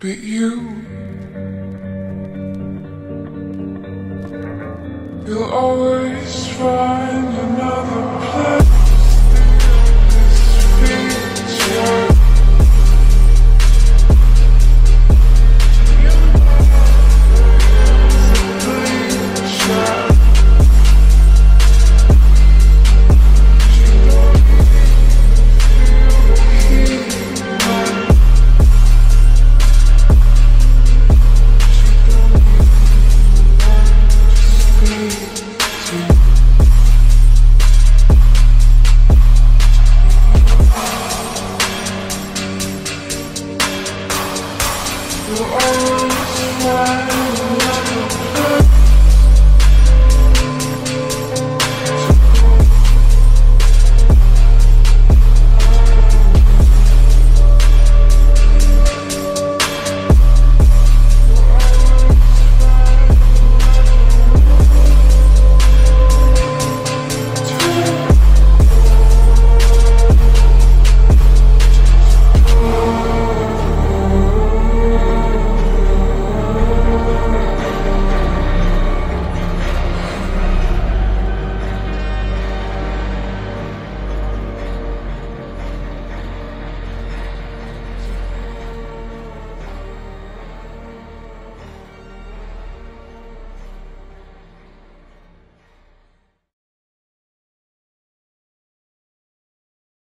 but you. You'll always find. you always smile.